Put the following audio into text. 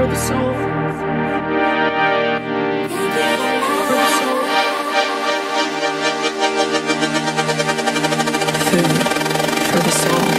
for the soul. For the soul. For the soul.